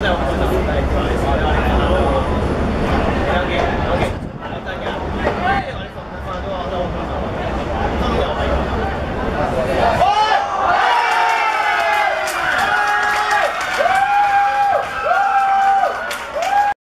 No.